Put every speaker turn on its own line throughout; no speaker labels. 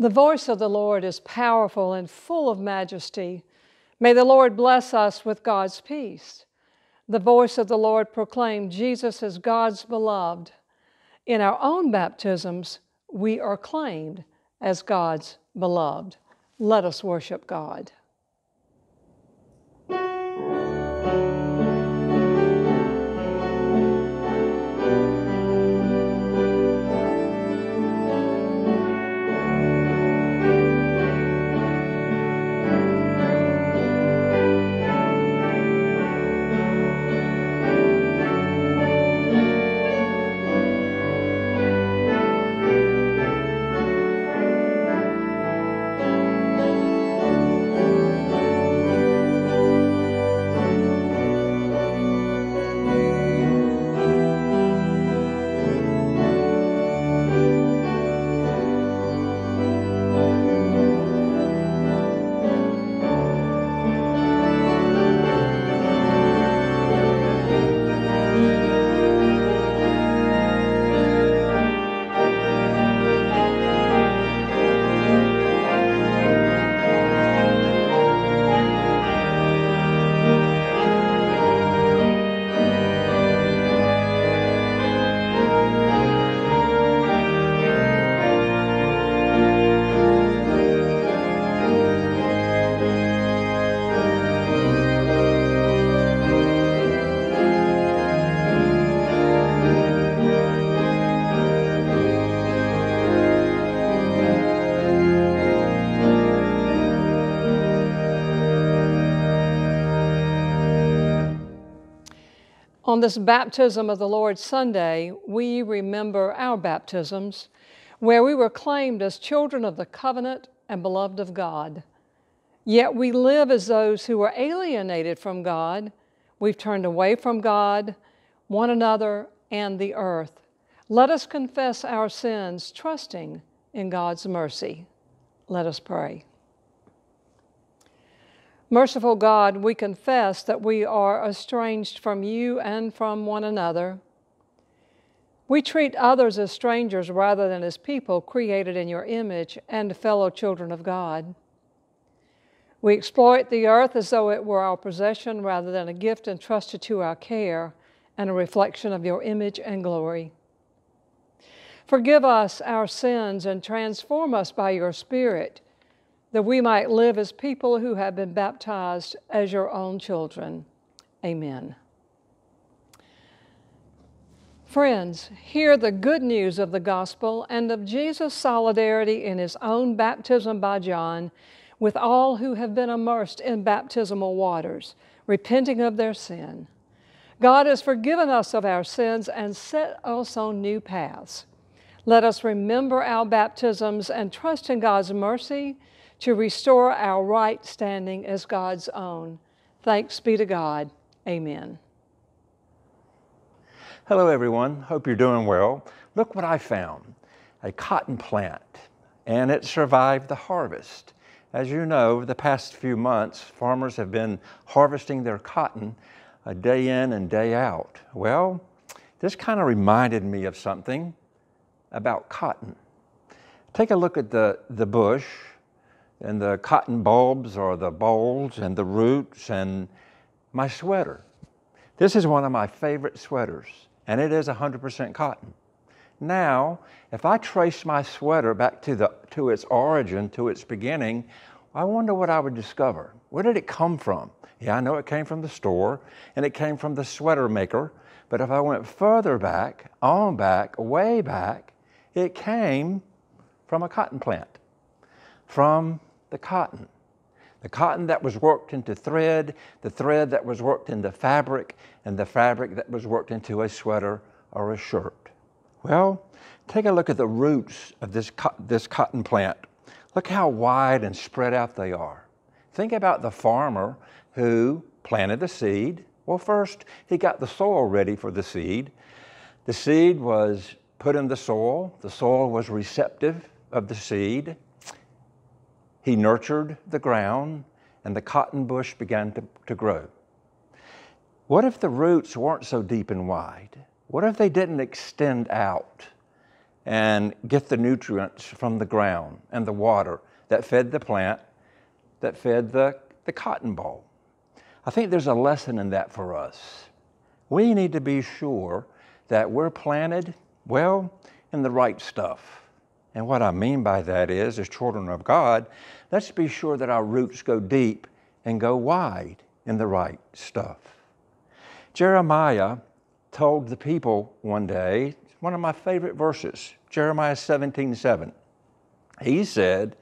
The voice of the Lord is powerful and full of majesty. May the Lord bless us with God's peace. The voice of the Lord proclaimed Jesus as God's beloved. In our own baptisms, we are claimed as God's beloved. Let us worship God. On this baptism of the Lord Sunday, we remember our baptisms, where we were claimed as children of the covenant and beloved of God. Yet we live as those who are alienated from God. We've turned away from God, one another, and the earth. Let us confess our sins, trusting in God's mercy. Let us pray. Merciful God, we confess that we are estranged from you and from one another. We treat others as strangers rather than as people created in your image and fellow children of God. We exploit the earth as though it were our possession rather than a gift entrusted to our care and a reflection of your image and glory. Forgive us our sins and transform us by your Spirit that we might live as people who have been baptized as your own children. Amen. Friends, hear the good news of the gospel and of Jesus' solidarity in his own baptism by John with all who have been immersed in baptismal waters, repenting of their sin. God has forgiven us of our sins and set us on new paths. Let us remember our baptisms and trust in God's mercy to restore our right standing as God's own. Thanks be to God. Amen.
Hello, everyone. Hope you're doing well. Look what I found a cotton plant, and it survived the harvest. As you know, over the past few months, farmers have been harvesting their cotton a day in and day out. Well, this kind of reminded me of something about cotton. Take a look at the, the bush and the cotton bulbs or the bolls and the roots and my sweater. This is one of my favorite sweaters, and it is 100% cotton. Now, if I trace my sweater back to, the, to its origin, to its beginning, I wonder what I would discover. Where did it come from? Yeah, I know it came from the store and it came from the sweater maker, but if I went further back, on back, way back, it came from a cotton plant, from the cotton. The cotton that was worked into thread, the thread that was worked into fabric, and the fabric that was worked into a sweater or a shirt. Well, take a look at the roots of this, co this cotton plant. Look how wide and spread out they are. Think about the farmer who planted the seed. Well, first, he got the soil ready for the seed. The seed was put in the soil, the soil was receptive of the seed. He nurtured the ground, and the cotton bush began to, to grow. What if the roots weren't so deep and wide? What if they didn't extend out and get the nutrients from the ground and the water that fed the plant, that fed the, the cotton boll. I think there's a lesson in that for us. We need to be sure that we're planted, well, in the right stuff. And what I mean by that is, as children of God, let's be sure that our roots go deep and go wide in the right stuff. Jeremiah told the people one day, one of my favorite verses, Jeremiah 17 7. He said,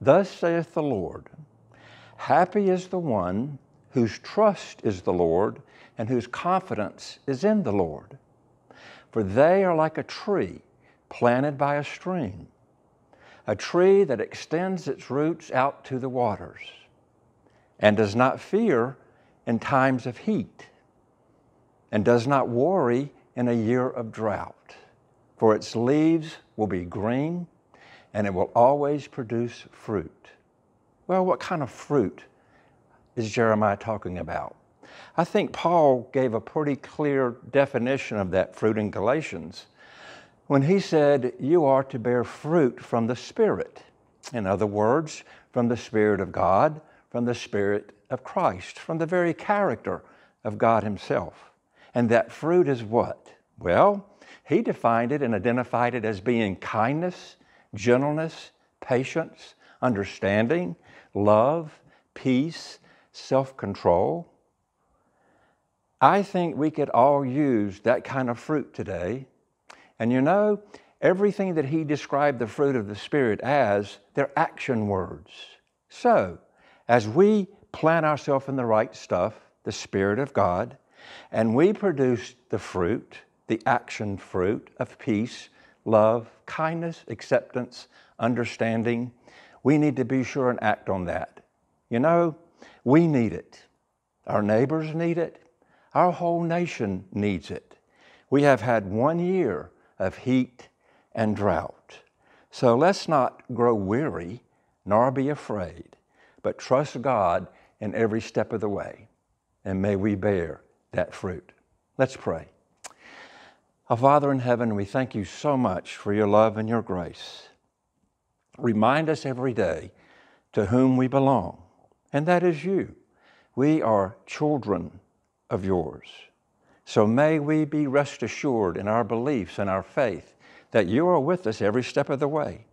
Thus saith the Lord, Happy is the one whose trust is the Lord and whose confidence is in the Lord. For they are like a tree planted by a stream, a tree that extends its roots out to the waters and does not fear in times of heat and does not worry in a year of drought. For its leaves will be green and it will always produce fruit. Well, what kind of fruit is Jeremiah talking about? I think Paul gave a pretty clear definition of that fruit in Galatians when he said, You are to bear fruit from the Spirit. In other words, from the Spirit of God, from the Spirit of Christ, from the very character of God Himself. And that fruit is what? Well, he defined it and identified it as being kindness, gentleness, patience, understanding, love, peace, self control. I think we could all use that kind of fruit today. And you know, everything that he described the fruit of the Spirit as, they're action words. So, as we plant ourselves in the right stuff, the Spirit of God, and we produce the fruit, the action fruit of peace, love, kindness, acceptance, understanding, we need to be sure and act on that. You know, we need it. Our neighbors need it. Our whole nation needs it. We have had one year of heat and drought. So let's not grow weary nor be afraid, but trust God in every step of the way. And may we bear that fruit. Let's pray. Our Father in heaven, we thank you so much for your love and your grace. Remind us every day to whom we belong, and that is you. We are children of yours. So may we be rest assured in our beliefs and our faith that you are with us every step of the way.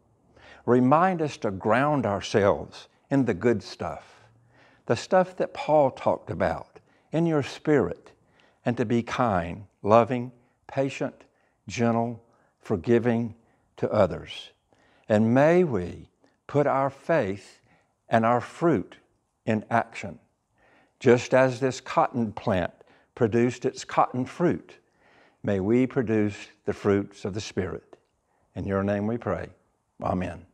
Remind us to ground ourselves in the good stuff, the stuff that Paul talked about in your spirit, and to be kind, loving, patient, gentle, forgiving to others. And may we put our faith and our fruit in action. Just as this cotton plant produced its cotton fruit, may we produce the fruits of the Spirit. In your name we pray. Amen.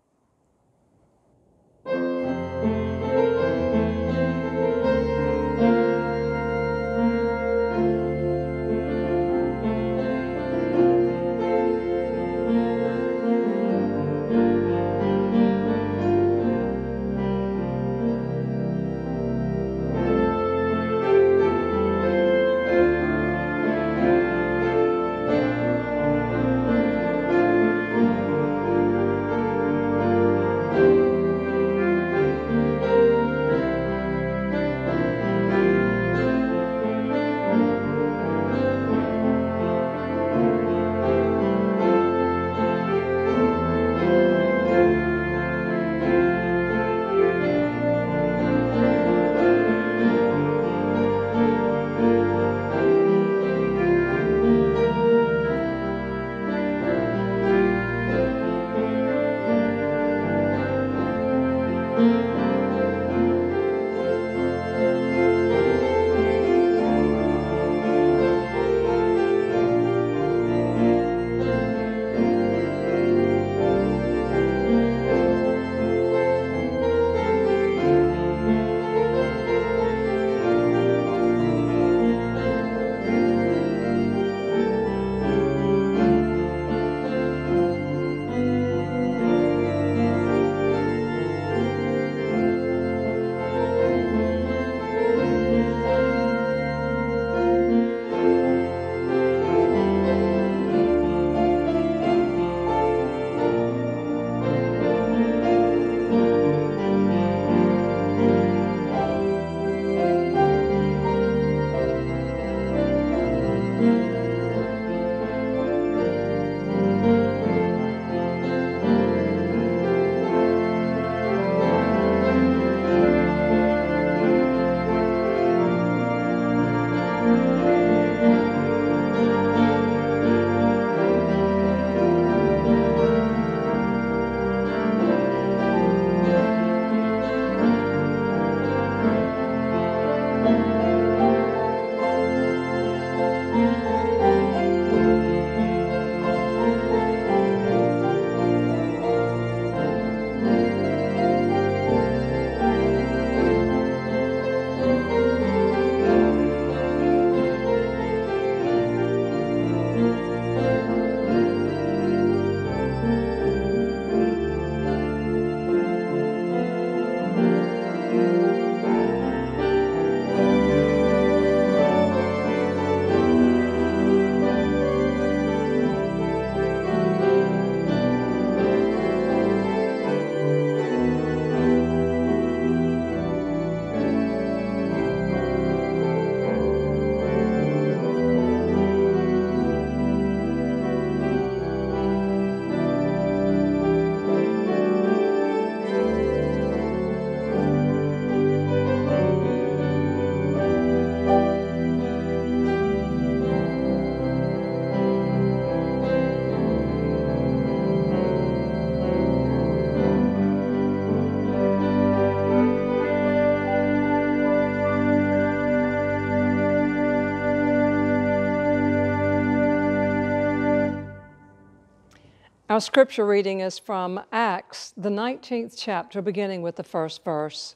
Our scripture reading is from Acts, the 19th chapter, beginning with the first verse.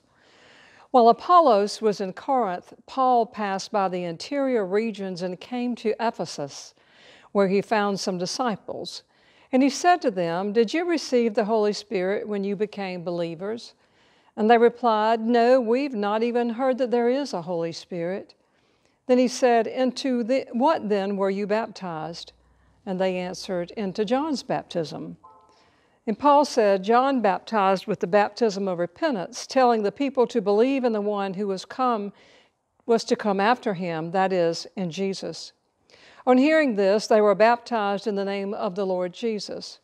While Apollos was in Corinth, Paul passed by the interior regions and came to Ephesus, where he found some disciples. And he said to them, Did you receive the Holy Spirit when you became believers? And they replied, No, we've not even heard that there is a Holy Spirit. Then he said, Into the, what then were you baptized? And they answered, Into John's baptism. And Paul said, John baptized with the baptism of repentance, telling the people to believe in the one who was come was to come after him, that is, in Jesus. On hearing this, they were baptized in the name of the Lord Jesus.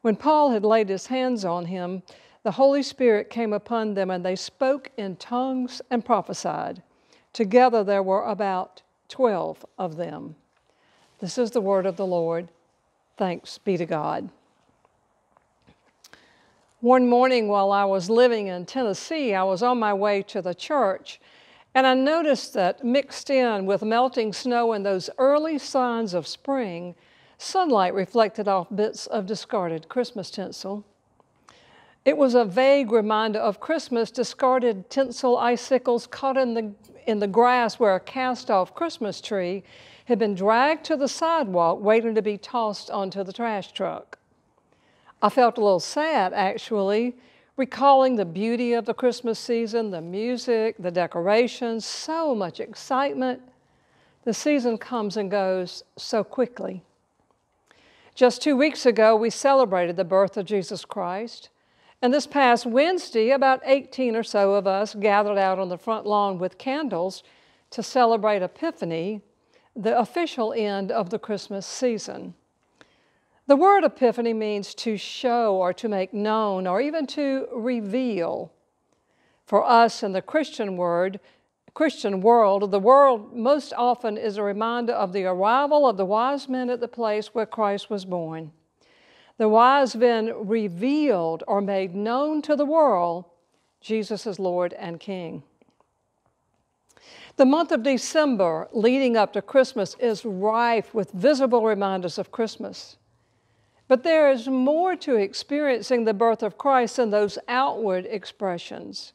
When Paul had laid his hands on him, the Holy Spirit came upon them, and they spoke in tongues and prophesied. Together there were about twelve of them. This is the word of the Lord. Thanks be to God. One morning while I was living in Tennessee, I was on my way to the church, and I noticed that mixed in with melting snow and those early signs of spring, sunlight reflected off bits of discarded Christmas tinsel. It was a vague reminder of Christmas, discarded tinsel icicles caught in the, in the grass where a cast off Christmas tree had been dragged to the sidewalk waiting to be tossed onto the trash truck. I felt a little sad, actually, recalling the beauty of the Christmas season, the music, the decorations, so much excitement. The season comes and goes so quickly. Just two weeks ago, we celebrated the birth of Jesus Christ. And this past Wednesday, about 18 or so of us gathered out on the front lawn with candles to celebrate Epiphany, the official end of the Christmas season. The word epiphany means to show or to make known or even to reveal. For us in the Christian word, Christian world, the world most often is a reminder of the arrival of the wise men at the place where Christ was born. The wise men revealed or made known to the world Jesus is Lord and King. The month of December leading up to Christmas is rife with visible reminders of Christmas. But there is more to experiencing the birth of Christ than those outward expressions.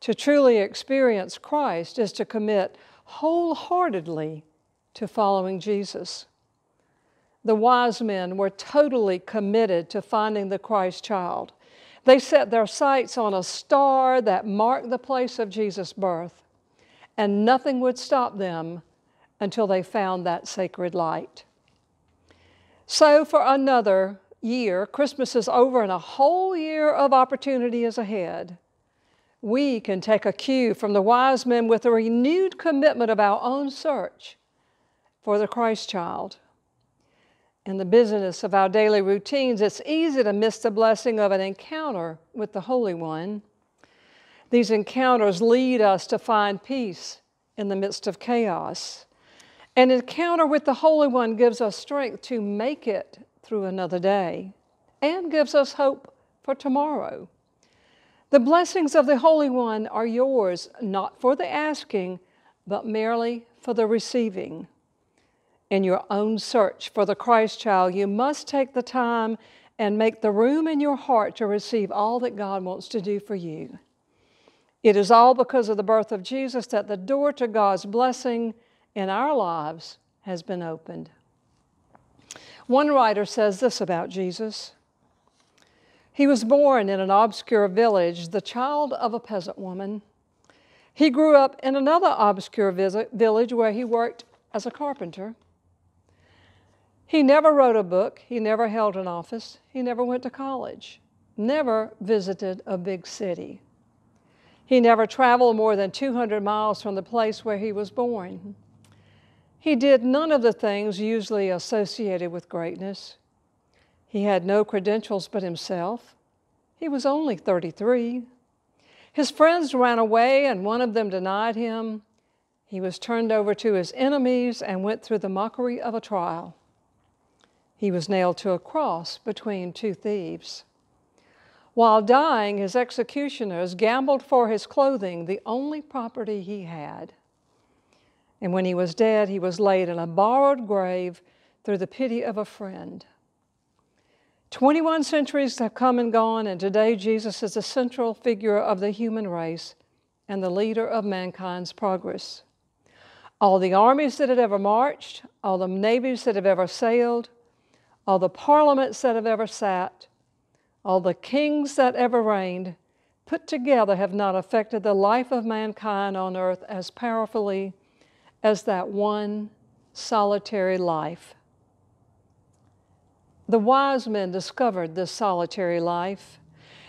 To truly experience Christ is to commit wholeheartedly to following Jesus. The wise men were totally committed to finding the Christ child. They set their sights on a star that marked the place of Jesus' birth and nothing would stop them until they found that sacred light. So, for another year, Christmas is over and a whole year of opportunity is ahead. We can take a cue from the wise men with a renewed commitment of our own search for the Christ child. In the business of our daily routines, it's easy to miss the blessing of an encounter with the Holy One. These encounters lead us to find peace in the midst of chaos. An encounter with the Holy One gives us strength to make it through another day and gives us hope for tomorrow. The blessings of the Holy One are yours, not for the asking, but merely for the receiving. In your own search for the Christ child, you must take the time and make the room in your heart to receive all that God wants to do for you. It is all because of the birth of Jesus that the door to God's blessing in our lives has been opened. One writer says this about Jesus He was born in an obscure village, the child of a peasant woman. He grew up in another obscure village where he worked as a carpenter. He never wrote a book, he never held an office, he never went to college, never visited a big city. He never traveled more than 200 miles from the place where he was born. He did none of the things usually associated with greatness. He had no credentials but himself. He was only 33. His friends ran away, and one of them denied him. He was turned over to his enemies and went through the mockery of a trial. He was nailed to a cross between two thieves. While dying, his executioners gambled for his clothing, the only property he had. And when he was dead, he was laid in a borrowed grave through the pity of a friend. 21 centuries have come and gone, and today Jesus is the central figure of the human race and the leader of mankind's progress. All the armies that have ever marched, all the navies that have ever sailed, all the parliaments that have ever sat, all the kings that ever reigned, put together have not affected the life of mankind on earth as powerfully as that one solitary life. The wise men discovered this solitary life.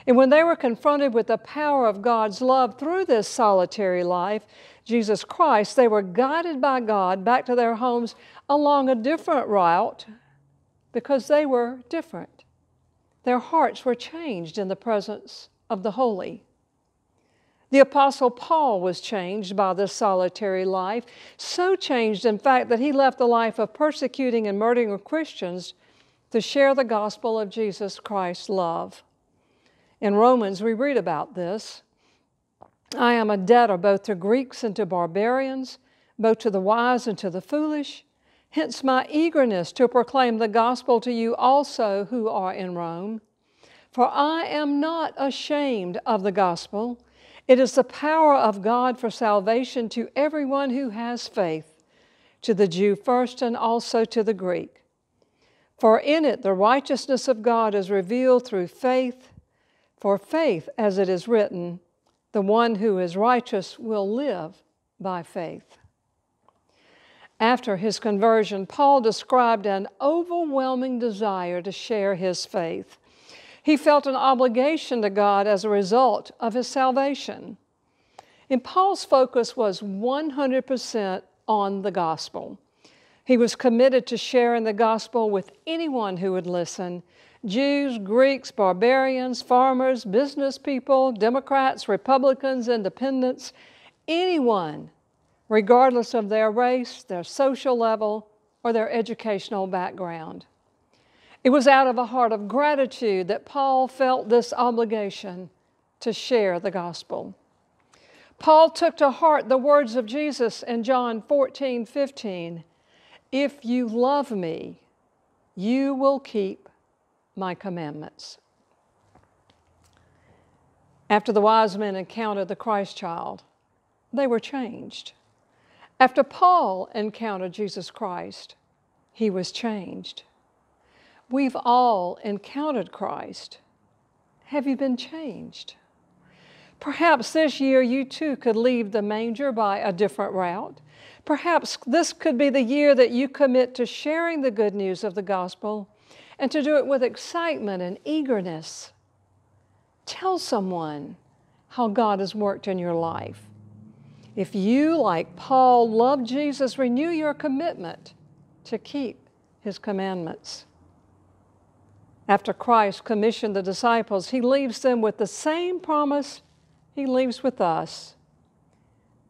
And when they were confronted with the power of God's love through this solitary life, Jesus Christ, they were guided by God back to their homes along a different route because they were different. Their hearts were changed in the presence of the holy. The Apostle Paul was changed by this solitary life, so changed, in fact, that he left the life of persecuting and murdering Christians to share the gospel of Jesus Christ's love. In Romans, we read about this. I am a debtor both to Greeks and to barbarians, both to the wise and to the foolish. Hence my eagerness to proclaim the gospel to you also who are in Rome. For I am not ashamed of the gospel. It is the power of God for salvation to everyone who has faith, to the Jew first and also to the Greek. For in it the righteousness of God is revealed through faith. For faith, as it is written, the one who is righteous will live by faith. After his conversion, Paul described an overwhelming desire to share his faith. He felt an obligation to God as a result of his salvation. And Paul's focus was 100% on the gospel. He was committed to sharing the gospel with anyone who would listen Jews, Greeks, barbarians, farmers, business people, Democrats, Republicans, independents, anyone, regardless of their race, their social level, or their educational background. It was out of a heart of gratitude that Paul felt this obligation to share the gospel. Paul took to heart the words of Jesus in John 14, 15. If you love me, you will keep my commandments. After the wise men encountered the Christ child, they were changed. After Paul encountered Jesus Christ, he was changed. We've all encountered Christ. Have you been changed? Perhaps this year you too could leave the manger by a different route. Perhaps this could be the year that you commit to sharing the good news of the gospel and to do it with excitement and eagerness. Tell someone how God has worked in your life. If you, like Paul, love Jesus, renew your commitment to keep his commandments. After Christ commissioned the disciples, he leaves them with the same promise he leaves with us.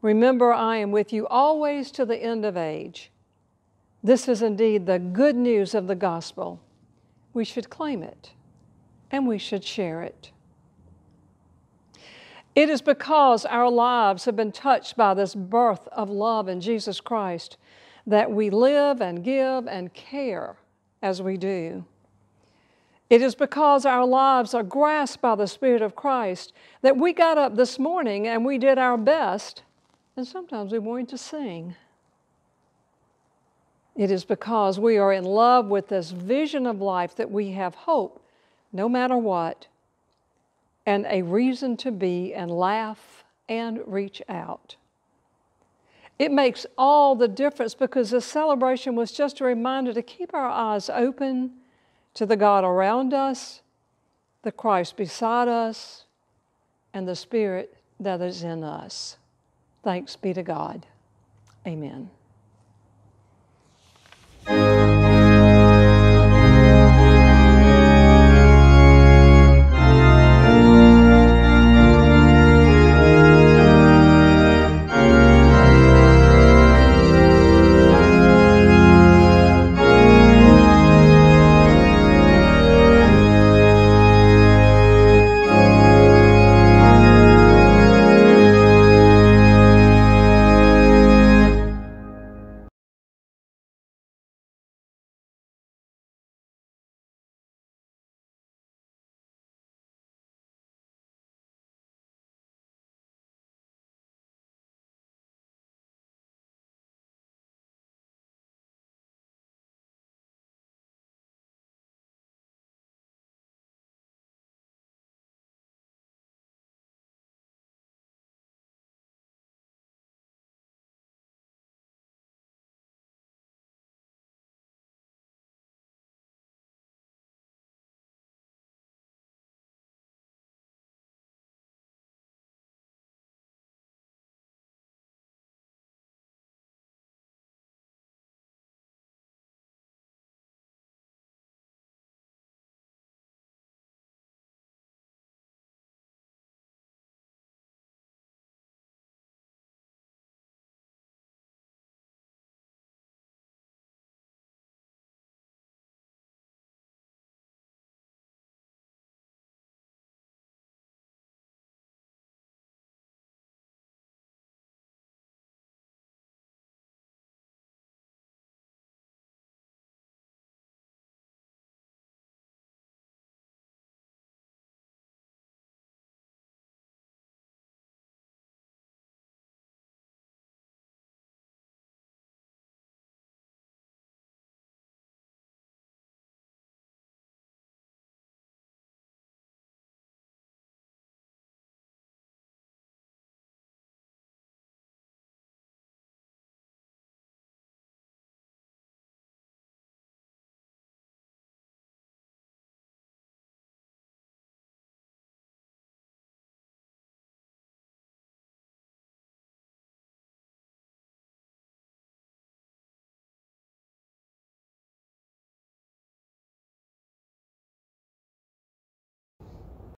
Remember, I am with you always to the end of age. This is indeed the good news of the gospel we should claim it and we should share it. It is because our lives have been touched by this birth of love in Jesus Christ that we live and give and care as we do. It is because our lives are grasped by the Spirit of Christ that we got up this morning and we did our best, and sometimes we wanted to sing. It is because we are in love with this vision of life that we have hope no matter what, and a reason to be and laugh and reach out. It makes all the difference because this celebration was just a reminder to keep our eyes open to the God around us, the Christ beside us, and the Spirit that is in us. Thanks be to God. Amen.